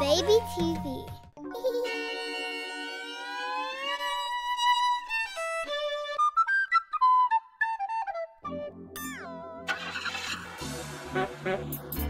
Baby TV.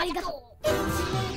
ありがとう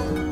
Bye.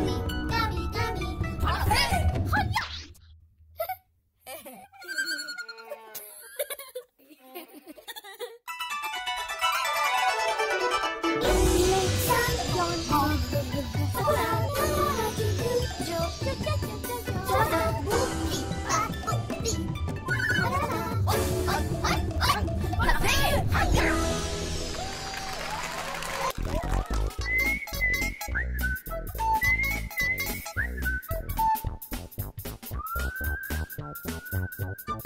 Bye.